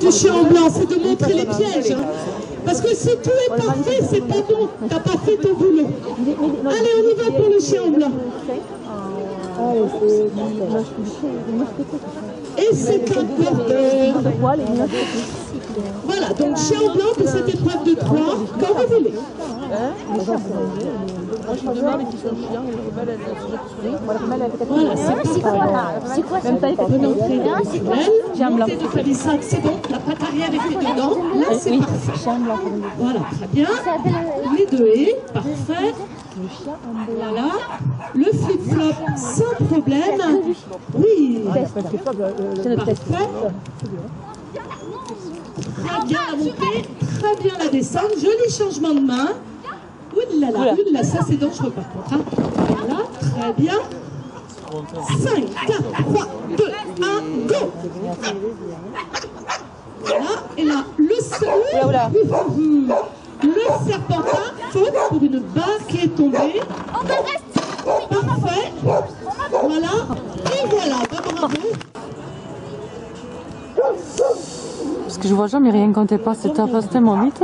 du chien en blanc, c'est de montrer les pièges. hein. Parce que si tout est parfait, c'est pas bon. T'as pas fait ton boulot. Allez, on y va pour le chien en blanc. Et c'est un perdeur. Voilà, donc chien en blanc pour cette épreuve de 3, Voilà, c'est C'est quoi entrer dans le tunnel, montée de c'est bon, la patte arrière est dedans, là c'est parfait. Voilà, très bien. Les deux haies, parfait. Voilà, le flip-flop sans problème. Oui, parfait. Très bien la montée, très bien la descente, joli changement de main. Ouh là là, ça c'est dangereux par contre. hein. Voilà, très bien. 5, 4, 3, 2, 1, go Voilà, et là, le serpent, le serpentin, faute pour une barre qui est tombée. Parfait. Voilà, et voilà, bah, bravo. Parce que je vois jamais rien quand elle passe, ça passe tellement vite.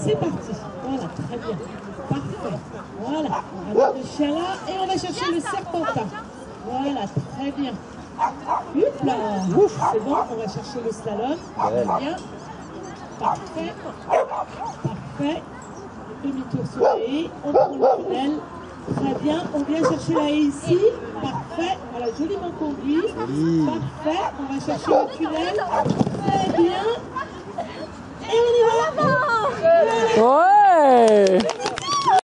C'est parti. Voilà, très bien. Parfait. Voilà. On va le chien là et on va chercher le serpentin. Voilà, très bien. Hop là. C'est bon, on va chercher le slalom. Très bien. Parfait. Parfait. Demi-tour sur la haie. On prend le tunnel. Très bien. On vient chercher la haie ici. Parfait. Joliment conduit. Parfait. On va chercher le tunnel. Très bien. Et on y va.